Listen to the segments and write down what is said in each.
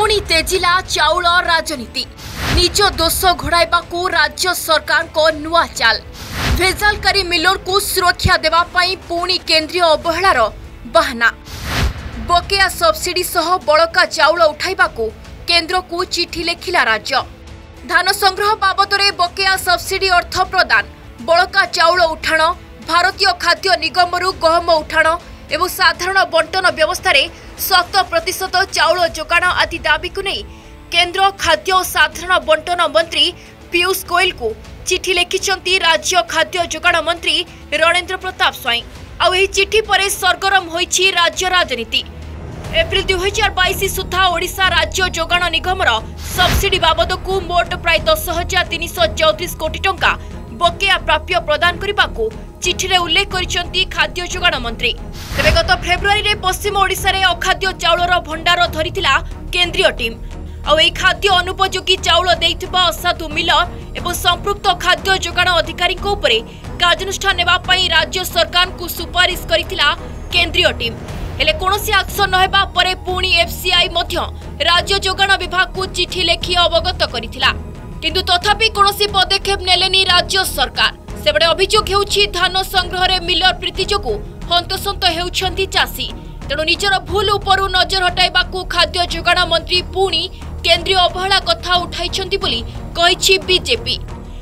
ପୁଣି ତେଜିଲା ଚାଉଳ ରାଜନୀତି ନିଜ ଦୋଷ ଘୋଡ଼ାଇବାକୁ ରାଜ୍ୟ ସରକାରଙ୍କ ନୂଆ ଚାଲ ଭେଜାଲକାରୀ ମିଲରକୁ ସୁରକ୍ଷା ଦେବା ପାଇଁ ପୁଣି କେନ୍ଦ୍ରୀୟ ଅବହେଳାର ବାହାନା ବକେୟା ସବସିଡି ସହ ବଳକା ଚାଉଳ ଉଠାଇବାକୁ କେନ୍ଦ୍ରକୁ ଚିଠି ଲେଖିଲା ରାଜ୍ୟ ଧାନ ସଂଗ୍ରହ ବାବଦରେ ବକେୟା ସବସିଡି ଅର୍ଥ ପ୍ରଦାନ ବଳକା ଚାଉଳ ଉଠାଣ ଭାରତୀୟ ଖାଦ୍ୟ ନିଗମରୁ ଗହମ ଉଠାଣ ଏବଂ ସାଧାରଣ ବଣ୍ଟନ ବ୍ୟବସ୍ଥାରେ ଶତ ପ୍ରତିଶତ ଚାଉଳ ଯୋଗାଣ ଆଦି ଦାବିକୁ ନେଇ କେନ୍ଦ୍ର ଖାଦ୍ୟ ଓ ସାଧାରଣ ବଣ୍ଟନ ମନ୍ତ୍ରୀ ପିୟୁଷ ଗୋୟଲଙ୍କୁ ଚିଠି ଲେଖିଛନ୍ତି ରାଜ୍ୟ ଖାଦ୍ୟ ଯୋଗାଣ ମନ୍ତ୍ରୀ ରଣେନ୍ଦ୍ର ପ୍ରତାପ ସ୍ୱାଇଁ ଆଉ ଏହି ଚିଠି ପରେ ସରଗରମ ହୋଇଛି ରାଜ୍ୟ ରାଜନୀତି ଏପ୍ରିଲ ଦୁଇହଜାର ବାଇଶ ସୁଦ୍ଧା ଓଡ଼ିଶା ରାଜ୍ୟ ଯୋଗାଣ ନିଗମର ସବସିଡି ବାବଦକୁ ମୋଟ ପ୍ରାୟ ଦଶ ହଜାର ତିନିଶହ ଚଉତିରିଶ କୋଟି ଟଙ୍କା ବକେୟା ପ୍ରାପ୍ୟ ପ୍ରଦାନ କରିବାକୁ চিঠিরে উল্লেখ করেছেন খাদ্য যোগাণ মন্ত্রী তবে গত ফেব্রুয়ারি পশ্চিম ওড়শার অখাদ্য চাউলর ভণ্ডার ধরি কেন্দ্রীয় টিম এই খাদ্য অনুপযোগী চাউল দেওয়া অসাধু মিলর এবং সম্পৃক্ত খাদ্য যোগাণ অধিকারী উপরে কার্যানুষ্ঠান নেওয়া রাজ্য সরকার সুপারিশ করে কেন্দ্রীয় টিম ହେଲେ କୌଣସି ଆକ୍ସନ୍ ନହେବା ପରେ ପୁଣି ଏଫ୍ସିଆଇ ମଧ୍ୟ ରାଜ୍ୟ ଯୋଗାଣ ବିଭାଗକୁ ଚିଠି ଲେଖି ଅବଗତ କରିଥିଲା କିନ୍ତୁ ତଥାପି କୌଣସି ପଦକ୍ଷେପ ନେଲେନି ରାଜ୍ୟ ସରକାର সেপটে অভিযোগ হচ্ছে ধান সংগ্রহের মিলর প্রীতি যোগ হন্তসন্ত হচ্ছেন চাষী তেণু নিজের ভুল উপর নজর হটাইবা খাদ্য যোগাণ মন্ত্রী পুঁ কেন্দ্রীয় অবহেলা কথা উঠাইছেন বলে বিজেপি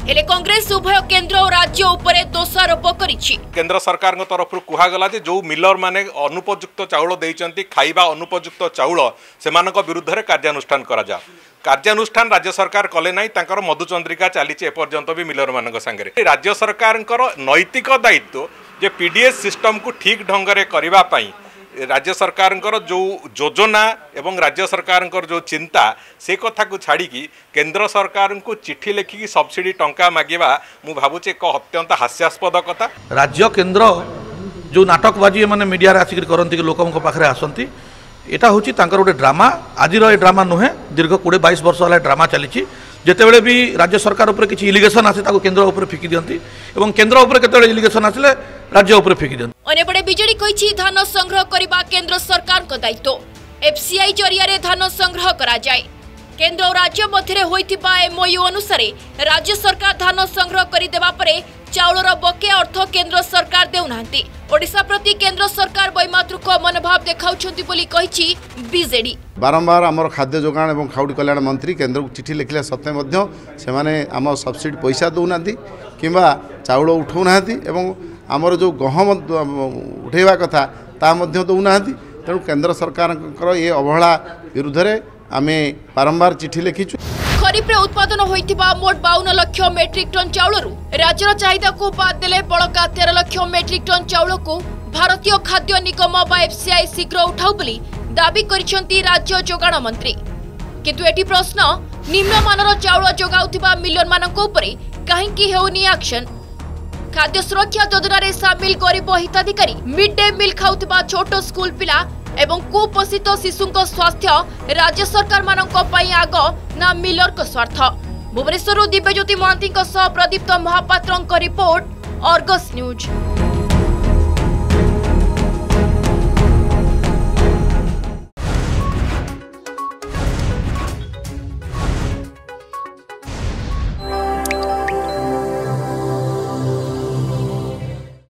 ହେଲେ କଂଗ୍ରେସ ଉଭୟ କେନ୍ଦ୍ର ଓ ରାଜ୍ୟ ଉପରେ ଦୋଷାରୋପ କରିଛି କେନ୍ଦ୍ର ସରକାରଙ୍କ ତରଫରୁ କୁହାଗଲା ଯେ ଯେଉଁ ମିଲରମାନେ ଅନୁପଯୁକ୍ତ ଚାଉଳ ଦେଇଛନ୍ତି ଖାଇବା ଅନୁପଯୁକ୍ତ ଚାଉଳ ସେମାନଙ୍କ ବିରୁଦ୍ଧରେ କାର୍ଯ୍ୟାନୁଷ୍ଠାନ କରାଯାଉ କାର୍ଯ୍ୟାନୁଷ୍ଠାନ ରାଜ୍ୟ ସରକାର କଲେ ନାହିଁ ତାଙ୍କର ମଧୁଚନ୍ଦ୍ରିକା ଚାଲିଛି ଏପର୍ଯ୍ୟନ୍ତ ବି ମିଲରମାନଙ୍କ ସାଙ୍ଗରେ ରାଜ୍ୟ ସରକାରଙ୍କର ନୈତିକ ଦାୟିତ୍ୱ ଯେ ପି ଡି ଏସ୍ ସିଷ୍ଟମକୁ ଠିକ୍ ଢଙ୍ଗରେ କରିବା ପାଇଁ রাজ্য সরকার যে যোজনা এবং রাজ্য সরকার যে চিন্তা সে কথা ছাড়িকি কেন্দ্র সরকার চিঠি লেখি সবসিডি টঙ্কা মাগিবা মু ভাবুছি এক অত্যন্ত হাস্যাস্পদ কথা রাজ্য কেন্দ্র যে নাটক বাজি এমানে মিডিয়ার আসি করতে লোক পাখে আসতে এটা হচ্ছে তাঁর গোটে ড্রামা আজর এই ড্রামা নুহে দীর্ঘ কোড়ি বাইশ বর্ষ হল ড্রামা চালিছি যেতবে বি রাজ্য সরকার উপরে কিছু ইলিগেসন আসে তাকে কেন্দ্র উপরে ফিকি দিকে এবং কেন্দ্র উপরে কেতবে ইলিগেসন আসলে রাজ্য উপরে ফিকি দিকে বিজেডি কইছি ধান সংগ্রহ করা কেন্দ্র সরকার দায়িত্ব এফসিআই জরিয়ারে ধান সংগ্রহ করা যায় কেন্দ্র ও রাজ্য মধ্যে হয়েছিবা এমওইউ অনুসারে রাজ্য সরকার ধান সংগ্রহ করে দেওয়া পরে চাউলর বকে অর্থ কেন্দ্র সরকার দেউনা ওড়শা প্রতি কেন্দ্র সরকার বৈমাতৃক মনোভাব দেখাউছেন বলে কইছি বিজেডি বারম্বার আমার খাদ্য যোগাণ এবং খাউটি কল্যাণ মন্ত্রী কেন্দ্রকে চিঠি লিখিলা সত্ত্বে মধ্য সেমানে আমার সবসিডি পয়সা দেউনা কিংবা চাউল উঠাও না এবং ଆମର ଯେଉଁ ଗହମ ଉଠାଇବା କଥା ତାହା ମଧ୍ୟ ଦେଉନାହାନ୍ତି ତେଣୁ କେନ୍ଦ୍ର ସରକାରଙ୍କର ଏ ଅବହେଳା ବିରୁଦ୍ଧରେ ଆମେ ବାରମ୍ବାର ଚିଠି ଲେଖିଛୁ ଖରିଫରେ ଉତ୍ପାଦନ ହୋଇଥିବା ମୋଟ ବାଉନ ଲକ୍ଷ ମେଟ୍ରିକ୍ ଟନ୍ ଚାଉଳରୁ ରାଜ୍ୟର ଚାହିଦାକୁ ବାଦ ଦେଲେ ବଳକା ତେର ଲକ୍ଷ ମେଟ୍ରିକ୍ ଟନ୍ ଚାଉଳକୁ ଭାରତୀୟ ଖାଦ୍ୟ ନିଗମ ବା ଏଫ୍ସିଆଇ ଶୀଘ୍ର ଉଠାଉ ବୋଲି ଦାବି କରିଛନ୍ତି ରାଜ୍ୟ ଯୋଗାଣ ମନ୍ତ୍ରୀ କିନ୍ତୁ ଏଠି ପ୍ରଶ୍ନ ନିମ୍ନମାନର ଚାଉଳ ଯୋଗାଉଥିବା ମିଲରମାନଙ୍କ ଉପରେ କାହିଁକି ହେଉନି ଆକ୍ସନ୍ ଖାଦ୍ୟ ସୁରକ୍ଷା ଯୋଜନାରେ ସାମିଲ ଗରିବ ହିତାଧିକାରୀ ମିଡ୍ ଡେ ମିଲ୍ ଖାଉଥିବା ଛୋଟ ସ୍କୁଲ ପିଲା ଏବଂ କୁପୋଷିତ ଶିଶୁଙ୍କ ସ୍ୱାସ୍ଥ୍ୟ ରାଜ୍ୟ ସରକାରମାନଙ୍କ ପାଇଁ ଆଗ ନା ମିଲରଙ୍କ ସ୍ୱାର୍ଥ ଭୁବନେଶ୍ୱରରୁ ଦିବ୍ୟଜ୍ୟୋତି ମହାନ୍ତିଙ୍କ ସହ ପ୍ରଦୀପ୍ତ ମହାପାତ୍ରଙ୍କ ରିପୋର୍ଟ ଅର୍ଗସ୍ ନ୍ୟୁଜ୍